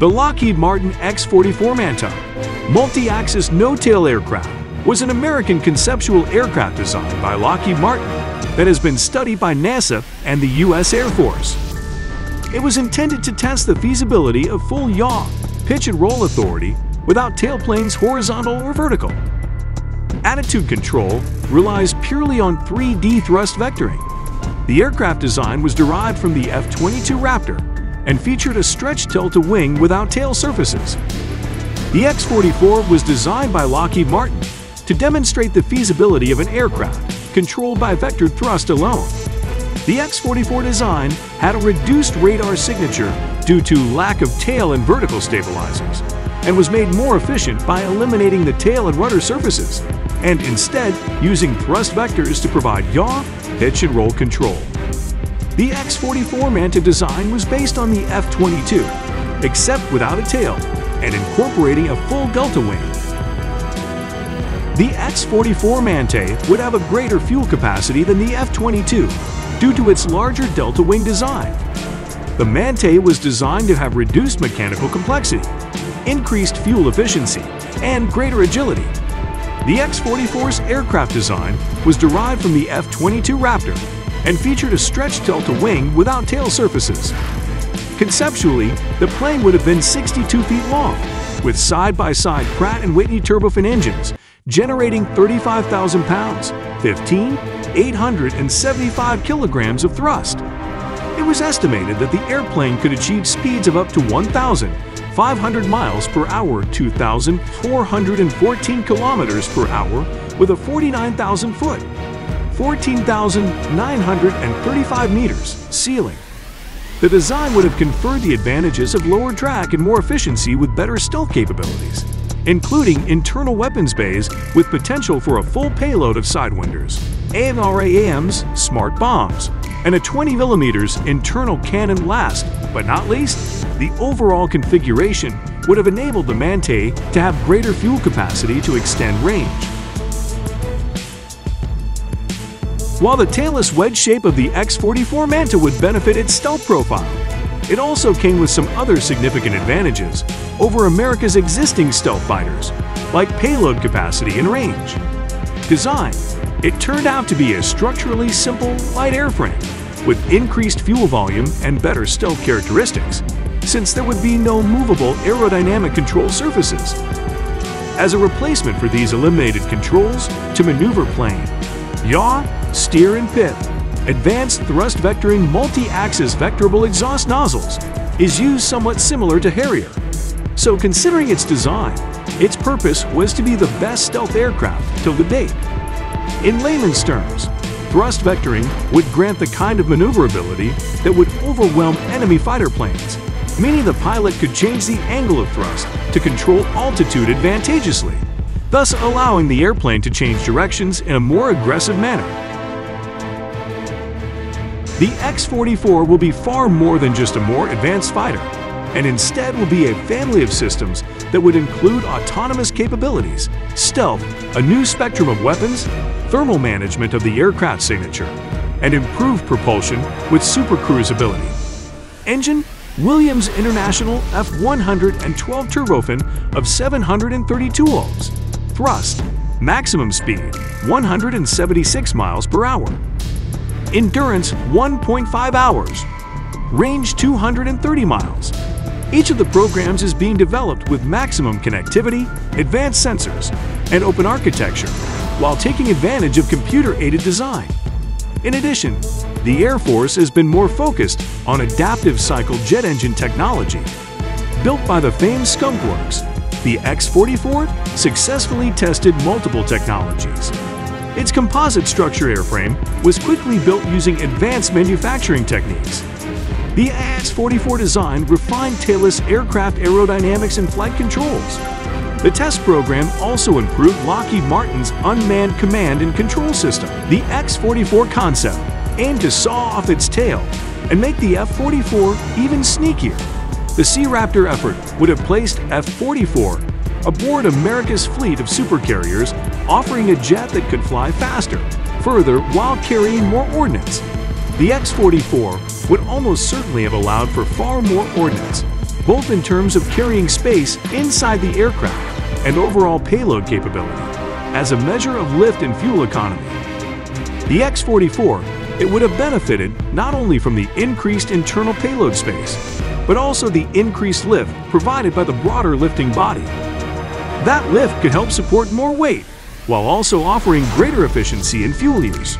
The Lockheed Martin X-44 Manta, multi-axis no-tail aircraft, was an American conceptual aircraft design by Lockheed Martin that has been studied by NASA and the U.S. Air Force. It was intended to test the feasibility of full yaw, pitch and roll authority without tailplanes horizontal or vertical. Attitude control relies purely on 3D thrust vectoring. The aircraft design was derived from the F-22 Raptor and featured a stretch delta wing without tail surfaces. The X-44 was designed by Lockheed Martin to demonstrate the feasibility of an aircraft controlled by vector thrust alone. The X-44 design had a reduced radar signature due to lack of tail and vertical stabilizers, and was made more efficient by eliminating the tail and rudder surfaces, and instead using thrust vectors to provide yaw, pitch, and roll control. The X-44 Manta design was based on the F-22, except without a tail, and incorporating a full delta wing the X-44 Manta would have a greater fuel capacity than the F-22 due to its larger delta wing design. The Manta was designed to have reduced mechanical complexity, increased fuel efficiency, and greater agility. The X-44's aircraft design was derived from the F-22 Raptor and featured a stretched delta wing without tail surfaces. Conceptually, the plane would have been 62 feet long, with side-by-side -side Pratt & Whitney turbofan engines generating 35,000 pounds, 15, 875 kilograms of thrust. It was estimated that the airplane could achieve speeds of up to 1,500 miles per hour, 2,414 kilometers per hour, with a 49,000 foot, 14,935 meters ceiling. The design would have conferred the advantages of lower drag and more efficiency with better stealth capabilities including internal weapons bays with potential for a full payload of Sidewinders, AMRAAMs, smart bombs, and a 20mm internal cannon last, but not least, the overall configuration would have enabled the Manta to have greater fuel capacity to extend range. While the tailless wedge shape of the X-44 Manta would benefit its stealth profile, it also came with some other significant advantages over America's existing stealth fighters, like payload capacity and range. Design It turned out to be a structurally simple, light airframe with increased fuel volume and better stealth characteristics, since there would be no movable aerodynamic control surfaces. As a replacement for these eliminated controls to maneuver plane, yaw, steer, and pit, Advanced Thrust Vectoring Multi-Axis Vectorable Exhaust Nozzles is used somewhat similar to Harrier. So considering its design, its purpose was to be the best stealth aircraft till the date. In layman's terms, thrust vectoring would grant the kind of maneuverability that would overwhelm enemy fighter planes, meaning the pilot could change the angle of thrust to control altitude advantageously, thus allowing the airplane to change directions in a more aggressive manner the X-44 will be far more than just a more advanced fighter, and instead will be a family of systems that would include autonomous capabilities, stealth, a new spectrum of weapons, thermal management of the aircraft signature, and improved propulsion with supercruise ability. Engine Williams International F112 turbofan of 732 ohms. Thrust Maximum speed 176 miles per hour. Endurance 1.5 hours. Range 230 miles. Each of the programs is being developed with maximum connectivity, advanced sensors, and open architecture, while taking advantage of computer-aided design. In addition, the Air Force has been more focused on adaptive cycle jet engine technology. Built by the famed Skunk Works, the X-44 successfully tested multiple technologies, its composite structure airframe was quickly built using advanced manufacturing techniques. The X-44 design refined tailless aircraft aerodynamics and flight controls. The test program also improved Lockheed Martin's unmanned command and control system. The X-44 concept aimed to saw off its tail and make the F-44 even sneakier. The Sea Raptor effort would have placed F-44 aboard America's fleet of supercarriers, offering a jet that could fly faster, further while carrying more ordnance. The X-44 would almost certainly have allowed for far more ordnance, both in terms of carrying space inside the aircraft and overall payload capability, as a measure of lift and fuel economy. The X-44, it would have benefited not only from the increased internal payload space, but also the increased lift provided by the broader lifting body. That lift could help support more weight, while also offering greater efficiency in fuel use